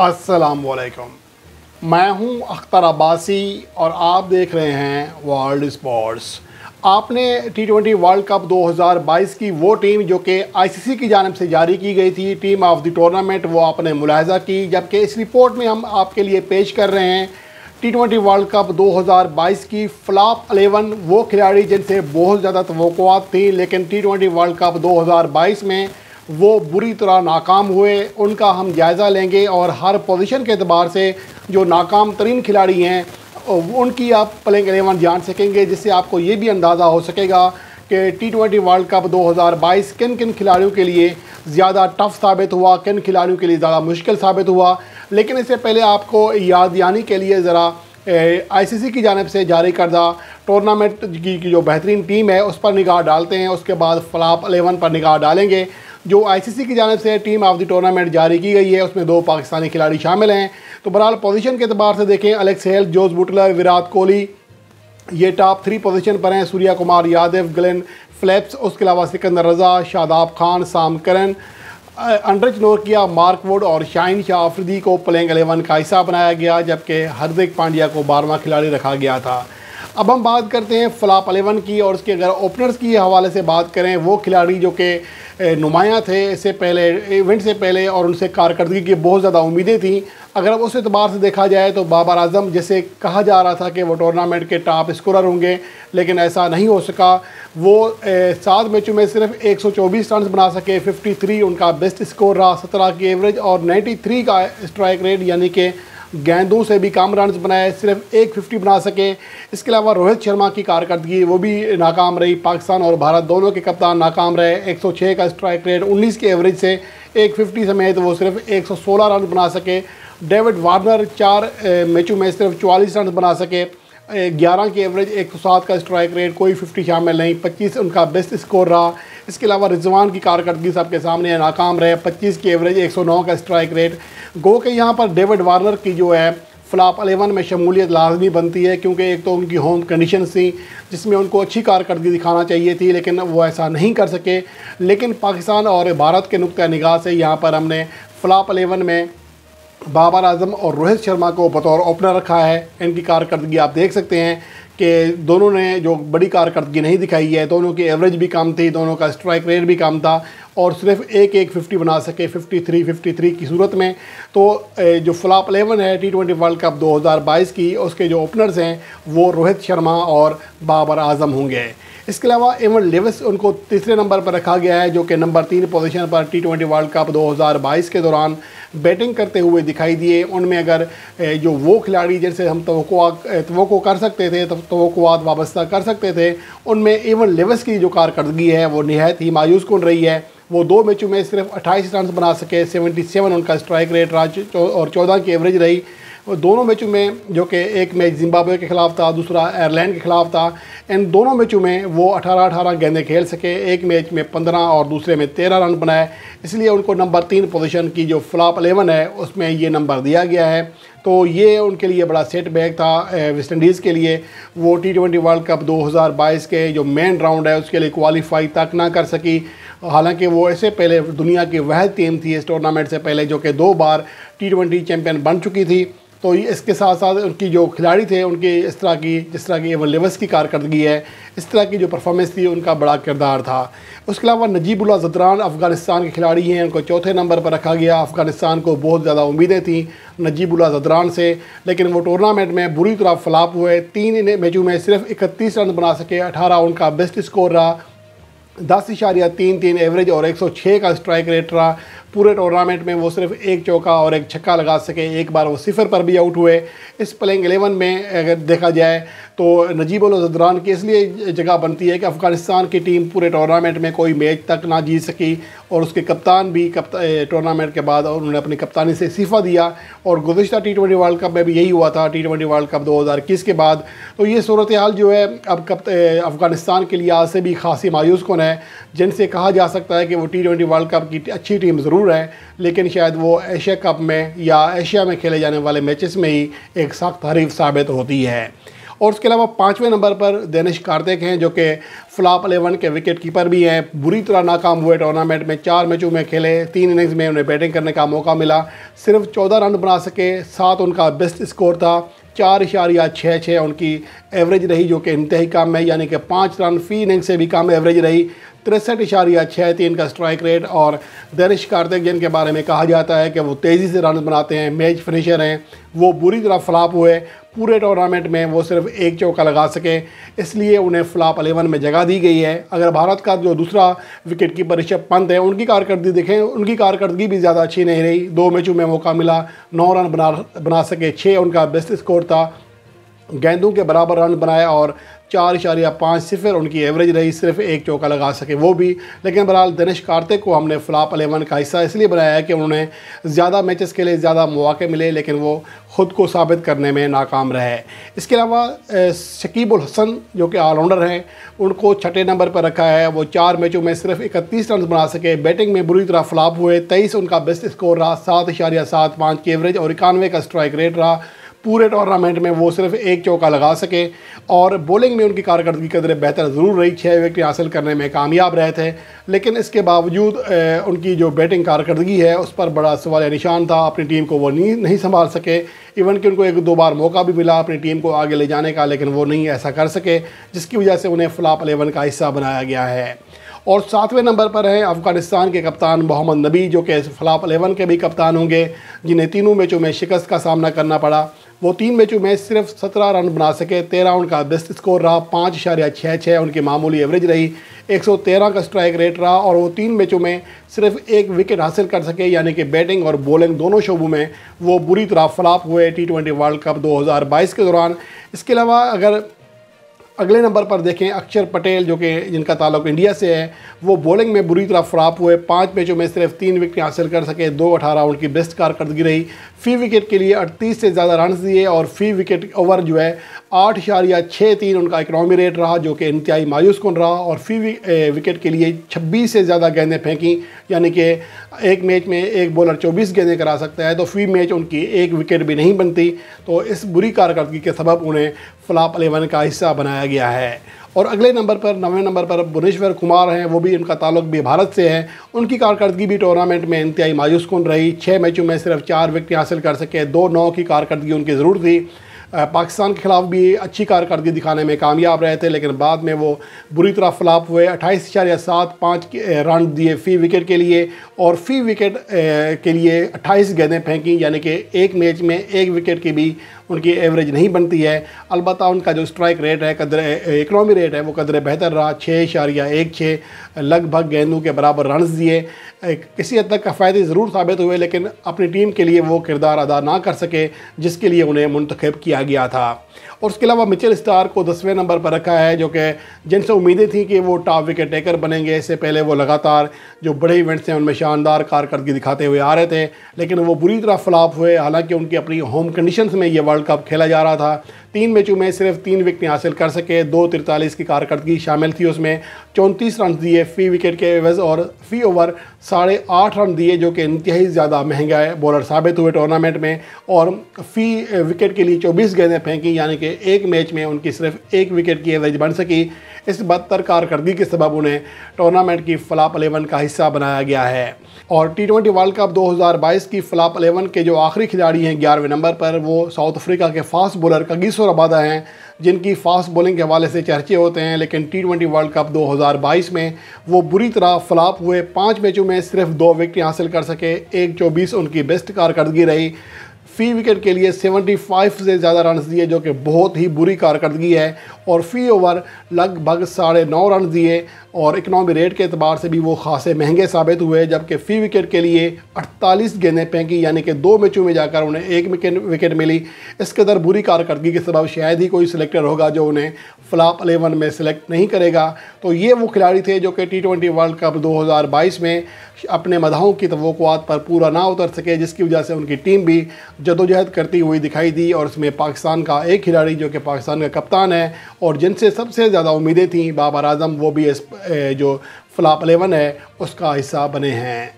असलकुम मैं हूँ अख्तर अब्बासी और आप देख रहे हैं वर्ल्ड स्पोर्ट्स आपने टी ट्वेंटी वर्ल्ड कप 2022 की वो टीम जो कि आईसीसी की जानब से जारी की गई थी टीम ऑफ़ द टूर्नामेंट वो आपने मुलाहजा की। जबकि इस रिपोर्ट में हम आपके लिए पेश कर रहे हैं टी ट्वेंटी वर्ल्ड कप 2022 की फ्लॉप 11 वो खिलाड़ी जिनसे बहुत ज़्यादा तो थी, लेकिन टी ट्वेंटी वर्ल्ड कप 2022 में वो बुरी तरह नाकाम हुए उनका हम जायज़ा लेंगे और हर पोजीशन के अतबार से जो नाकाम तरीन खिलाड़ी हैं उनकी आप प्लेइंग एलेवन जान सकेंगे जिससे आपको ये भी अंदाज़ा हो सकेगा कि टी ट्वेंटी वर्ल्ड कप 2022 किन किन खिलाड़ियों के लिए ज़्यादा टफ साबित हुआ किन खिलाड़ियों के लिए ज़्यादा मुश्किल साबित हुआ। लेकिन इससे पहले आपको याद यानी के लिए ज़रा आईसीसी की जानब से जारी करदा। टूर्नामेंट की, की जो बेहतरीन टीम है उस पर निगाह डालते हैं उसके बाद फ्लाप अलेवन पर निगाह डालेंगे। जो आईसीसी की जानब से टीम ऑफ़ द टूर्नामेंट जारी की गई है, उसमें दो पाकिस्तानी खिलाड़ी शामिल हैं। तो बहरहाल पोजीशन के अतबार से देखें Alex Hales Jos Buttler Virat Kohli ये टॉप थ्री पोजीशन पर हैं सूर्या कुमार यादव ग्लेन फ्लैप्स उसके अलावा सिकंदर रज़ा, शादाब खान, साम करन अंडर नोर किया मार्क और शाइन शाह आफरीदी को प्लेइंग एलेवन का हिस्सा बनाया गया, जबकि हार्दिक पांड्या को बारहवा खिलाड़ी रखा गया था। अब हम बात करते हैं फ्लाप अलेवन की और उसके अगर ओपनर्स की हवाले से बात करें, वो खिलाड़ी जो कि नुमाया थे इससे पहले, इवेंट से पहले और उनसे कारकर्दगी की बहुत ज़्यादा उम्मीदें थी। अगर अब उस एतबार से देखा जाए तो बाबर आज़म, जैसे कहा जा रहा था कि वो टूर्नामेंट के टॉप स्कोरर होंगे, लेकिन ऐसा नहीं हो सका। वो सात मैचों में सिर्फ़ 124 रन बना सके 53 उनका बेस्ट स्कोर रहा 17 की एवरेज और 93 का स्ट्राइक रेट यानी कि गेंदों से भी कम रन बनाए, सिर्फ़ एक फिफ्टी बना सके। इसके अलावा रोहित शर्मा की कारकर्दगी, वो भी नाकाम रही। पाकिस्तान और भारत दोनों के कप्तान नाकाम रहे। 106 का स्ट्राइक रेट 19 के एवरेज से एक फिफ्टी समेत वो सिर्फ़ 116 रन बना सके। डेविड वार्नर चार मैचों में सिर्फ़ चवालीस रन बना सके। ग्यारह की एवरेज एक सौ सात का स्ट्राइक रेट कोई फिफ्टी शामिल नहीं, पच्चीस उनका बेस्ट स्कोर रहा। इसके अलावा रिजवान की कारकर्दगी सबके सामने नाकाम रहे। पच्चीस की एवरेज एक सौ नौ का स्ट्राइक रेट गो के यहाँ पर डेविड वार्नर की जो है फ्लाप अलेवन में शमूलियत लाजमी बनती है, क्योंकि एक तो उनकी होम कंडीशन थी, जिसमें उनको अच्छी कारकर्दगी दिखाना चाहिए थी, लेकिन वो ऐसा नहीं कर सके। लेकिन पाकिस्तान और भारत के नुक़ निगाह से यहाँ पर हमने फ्लाप अलेवन में बाबर आज़म और रोहित शर्मा को बतौर ओपनर रखा है। इनकी कारकर्दगी आप देख सकते हैं कि दोनों ने जो बड़ी कारकर्दगी नहीं दिखाई है, दोनों की एवरेज भी कम थी, दोनों का स्ट्राइक रेट भी कम था और सिर्फ़ एक एक फिफ्टी बना सके 53 53 की सूरत में। तो जो फ्लॉप अलेवन है टी ट्वेंटी वर्ल्ड कप 2022 की, उसके जो ओपनर्स हैं, वो रोहित शर्मा और बाबर आज़म होंगे। इसके अलावा एवन लेविस उनको तीसरे नंबर पर रखा गया है, जो कि नंबर तीन पोजीशन पर टी ट्वेंटी वर्ल्ड कप 2022 के दौरान बैटिंग करते हुए दिखाई दिए। उनमें अगर जो वो खिलाड़ी जैसे हम तो कर सकते थे तो वाबस्ता कर सकते थे, उनमें एवन लेविस की जो कारकर्दगी है, वो नहायत ही मायूस कन रही है। वो दो मैचों में सिर्फ़ 28 रन बना सके 77 उनका स्ट्राइक रेट रहा और 14 की एवरेज रही। दोनों मैचों में, जो कि एक मैच जिम्बाब्वे के ख़िलाफ़ था, दूसरा आयरलैंड के ख़िलाफ़ था, इन दोनों मैचों में वो 18-18 गेंदें खेल सके। एक मैच में 15 और दूसरे में 13 रन बनाए। इसलिए उनको नंबर तीन पोजीशन की जो फ्लॉप अलेवन है, उसमें ये नंबर दिया गया है। तो ये उनके लिए बड़ा सेट बैक था वेस्ट इंडीज़ के लिए। वो टी ट्वेंटी वर्ल्ड कप 2022 के जो मेन राउंड है, उसके लिए क्वालिफाई तक ना कर सकी। हालाँकि वो ऐसे पहले दुनिया की वह टीम थी इस टूर्नामेंट से पहले, जो कि दो बार टी ट्वेंटी चैम्पियन बन चुकी थी। तो इसके साथ साथ उनकी जो खिलाड़ी थे, उनकी इस तरह की, जिस तरह की एवन लेवस की कारकर्दगी है इस तरह की जो परफॉर्मेंस थी, उनका बड़ा किरदार था। उसके अलावा नजीबुल्ला जदरान अफ़गानिस्तान के खिलाड़ी हैं, उनको चौथे नंबर पर रखा गया। अफ़गानिस्तान को बहुत ज़्यादा उम्मीदें थी नजीबुल्ला जदरान से, लेकिन वो टूर्नामेंट में बुरी तरह फ्लाप हुए। तीन मैचों में सिर्फ़ इकतीस रन बना सके। अठारह उनका बेस्ट स्कोर रहा। दस इशारिया तीन तीन एवरेज और एक सौ छः का स्ट्राइक रेट रहा। पूरे टूर्नामेंट में वो सिर्फ़ एक चौका और एक छक्का लगा सके। एक बार वो सिफर पर भी आउट हुए। इस प्लेइंग एलेवन में अगर देखा जाए तो नजीब जदरान की इसलिए जगह बनती है कि अफ़गानिस्तान की टीम पूरे टूर्नामेंट में कोई मैच तक ना जीत सकी। और उसके कप्तान भी टूर्नामेंट के बाद उन्होंने अपनी कप्तानी से इस्तीफ़ा दिया और गुजशत टी ट्वेंटी वर्ल्ड कप में भी यही हुआ था टी ट्वेंटी वर्ल्ड कप दो हज़ार इक्कीस के बाद। तो ये सूरत हाल जो है, अब कप अफ़गानिस्तान के लिए आज से भी खासी मायूस कन है, जिनसे कहा जा सकता है कि वो टी ट्वेंटी वर्ल्ड कप की अच्छी टीम ज़रूर है, लेकिन शायद वो एशिया कप में या एशिया में खेले जाने वाले मैचेस में ही एक सख्त हरीफ साबित होती है। और उसके अलावा पाँचवें नंबर पर दैनिश कार्तिक हैं, जो कि फ्लॉप अलेवन के विकेट कीपर भी हैं। बुरी तरह नाकाम हुए टूर्नामेंट में चार मैचों में खेले, तीन इनिंग्स में उन्हें बैटिंग करने का मौका मिला। सिर्फ़ चौदह रन बना सके, सात उनका बेस्ट स्कोर था, चार इशारिया छः छः उनकी एवरेज रही, जो कि इंतहा कम है यानी कि पाँच रन फ़ी इनिंग से भी कम एवरेज रही। तिरसठ इशारिया छः तीन का स्ट्राइक रेट और दरिश कार्तिक जिनके बारे में कहा जाता है कि वो तेज़ी से रन बनाते हैं मैच फिनिशर हैं, वो बुरी तरह फ्लाप हुए, पूरे टूर्नामेंट में वो सिर्फ़ एक चौका लगा सके, इसलिए उन्हें फ्लाप अलेवन में जगह दी गई है। अगर भारत का जो दूसरा विकेट कीपर ऋषभ पंत है, उनकी कारकर्दगी देखें, उनकी कारकर्दगी भी ज़्यादा अच्छी नहीं रही। दो मैचों में मौका मिला, नौ रन बना बना सके छः उनका बेस्ट स्कोर था। गेंदों के बराबर रन बनाए और चार इशारिया पाँच सिफर, उनकी एवरेज रही सिर्फ़ एक चौका लगा सके वो भी। लेकिन बहरहाल दिनेश कार्तिक को हमने फ्लाप अलेवन का हिस्सा इसलिए बनाया है कि उन्होंने ज़्यादा मैचेस के लिए ज़्यादा मौके मिले, लेकिन वो ख़ुद को साबित करने में नाकाम रहे। इसके अलावा शकीबुल हसन जो कि ऑलराउंडर हैं, उनको छठे नंबर पर रखा है। वो चार मैचों में सिर्फ़ इकतीस रन बना सके। बैटिंग में बुरी तरह फ्लाप हुए। तेईस उनका बेस्ट स्कोर रहा, सात इशारिया सात पाँच की एवरेज और इक्यानवे का स्ट्राइक रेट रहा। पूरे टूर्नामेंट में वो सिर्फ़ एक चौका लगा सके और बॉलिंग में उनकी कारकर्दगी कदर बेहतर ज़रूर रही। छः विकेट हासिल करने में कामयाब रहे थे, लेकिन इसके बावजूद उनकी जो बैटिंग कारकर्दगी है, उस पर बड़ा सवाल निशान था। अपनी टीम को वो नहीं नहीं संभाल सके। इवन कि उनको एक दो बार मौका भी मिला अपनी टीम को आगे ले जाने का, लेकिन वो नहीं ऐसा कर सके, जिसकी वजह से उन्हें फ्लाप अलेवन का हिस्सा बनाया गया है। और सातवें नंबर पर हैं अफ़गानिस्तान के कप्तान मोहम्मद नबी, जो कि फ्लाप अलेवन के भी कप्तान होंगे, जिन्हें तीनों मैचों में शिकस्त का सामना करना पड़ा। वो तीन मैचों में सिर्फ़ सत्रह रन बना सके। तेरह उनका बेस्ट स्कोर रहा, पाँच इशारिया छः छः उनकी मामूली एवरेज रही। एक सौ तेरह का स्ट्राइक रेट रहा और वो तीन मैचों में सिर्फ़ एक विकेट हासिल कर सके, यानी कि बैटिंग और बॉलिंग दोनों शोबों में वो बुरी तरह फ्लाप हुए टी ट्वेंटी वर्ल्ड कप 2022 के दौरान। इसके अलावा अगर अगले नंबर पर देखें अक्षर पटेल, जो कि जिनका ताल्लुक इंडिया से है, वो बॉलिंग में बुरी तरह फ्राप हुए। पाँच मैचों में सिर्फ़ तीन विकेट हासिल कर सके, दो अठारह उनकी बेस्ट कारकर्दगी रही। फ़ी विकेट के लिए अड़तीस से ज़्यादा रन दिए और फ़ी विकेट ओवर जो है आठ इशारिया छः तीन उनका इकनॉमी रेट रहा, जो कि इंतहाई मायूस कन रहा और फ़ी विकेट के लिए छब्बीस से ज़्यादा गेंदें फेंकी। यानी कि एक मैच में एक बॉलर चौबीस गेंदें करा सकता है तो फ़ी मैच उनकी एक विकेट भी नहीं बनती। तो इस बुरी कारकर्दगी के सबब उन्हें फ्लाप अलेवन का हिस्सा बनाया गया है। और अगले नंबर पर, नवे नंबर पर भुवनेश्वर कुमार हैं, वो भी उनका ताल्लुक भी भारत से है। उनकी कारकर्दगी भी टूर्नामेंट में इंतहाई मायूस कन रही। छः मैचों में सिर्फ़ चार विकेट हासिल कर सके, दो नौ की कारकर्दगी उनकी ज़रूर थी। पाकिस्तान के ख़िलाफ़ भी अच्छी कारकर्दगी दिखाने में कामयाब रहे थे, लेकिन बाद में वो बुरी तरह फ्लाप हुए। अट्ठाईस चार या सात पाँच रन दिए फ़ी विकेट के लिए और फ़ी विकेट के लिए अट्ठाईस गेंदें फेंकी, यानी कि एक मैच में एक विकेट की भी उनकी एवरेज नहीं बनती है। अलबत् उनका जो स्ट्राइक रेट है, कदर इकनॉमी रेट है, वो कदर बेहतर रहा। छः इशारिया एक छः लगभग गेंदों के बराबर रन दिए। किसी हद तक कफ़ायती ज़रूर साबित हुए, लेकिन अपनी टीम के लिए वो किरदार अदा ना कर सके, जिसके लिए उन्हें मंतखब किया गया था। और उसके अलावा मिचेल स्टार को दसवें नंबर पर रखा है, जो कि जिनसे उम्मीदें थी कि वो टॉप विकेट टेकर बनेंगे। इससे पहले वो लगातार जो बड़े इवेंट्स हैं, उनमें शानदार कारकर्दगी दिखाते हुए आ रहे थे, लेकिन वो बुरी तरह फ्लॉप हुए। हालाँकि उनकी अपनी होम कंडीशंस में ये वर्ल्ड कप खेला जा रहा था। तीन मैचों में सिर्फ़ तीन विकेट हासिल कर सके। दो तिरतालीस की कारकर्दगी शामिल थी उसमें। चौंतीस रन दिए फ़ी विकेट के एवज और फ़ी ओवर साढ़े आठ रन दिए, जो कि इंतहाई ज़्यादा महँगा है। बॉलर साबित हुए टूर्नामेंट में और फ़ी विकेट के लिए चौबीस गेंदें फेंकी, यानी कि एक मैच में उनकी सिर्फ़ एक विकेट की एवरेज बन सकी। इस बदतर कारकर्दगी के सबब उन्हें टूर्नामेंट की फ्लाप अलेवन का हिस्सा बनाया गया है। और टी ट्वेंटी वर्ल्ड कप 2022 की फ्लाप अलेवन के जो आखिरी खिलाड़ी हैं ग्यारहवें नंबर पर, वो साउथ अफ्रीका के फास्ट बॉलर कगीसो रबादा हैं, जिनकी फास्ट बॉलिंग के हवाले से चर्चे होते हैं। लेकिन टी ट्वेंटी वर्ल्ड कप 2022 में वो बुरी तरह फ्लाप हुए। पाँच मैचों में सिर्फ़ दो विकेट हासिल कर सके। एक चौबीस उनकी बेस्ट कारकर्दगी रही। फ़ी विकेट के लिए 75 से ज़्यादा रन दिए, जो कि बहुत ही बुरी कारकर्दगी है। और फ़ी ओवर लगभग साढ़े नौ रन दिए और इकनॉमी रेट के अतबार से भी वो खासे महँगे साबित हुए, जबकि फ़ी विकेट के लिए 48 गेंदें फेंकी, यानी कि दो मैचों में जाकर उन्हें एक विकेट मिली। इस कदर बुरी कारकर्दगी के सबब शायद ही कोई सिलेक्टर होगा जो उन्हें फ्लाप अलेवन में सिलेक्ट नहीं करेगा। तो ये वो खिलाड़ी थे जो कि टी ट्वेंटी वर्ल्ड कप 2022 में अपने मदाहों की तो पर पूरा ना उतर सके, जिसकी वजह से उनकी टीम भी जदोजहद करती हुई दिखाई दी और इसमें पाकिस्तान का एक खिलाड़ी जो कि पाकिस्तान का कप्तान है और जिनसे सबसे ज़्यादा उम्मीदें थी, बाबर आज़म, वो भी इस जो फ्लाप अलेवन है, उसका हिस्सा बने हैं।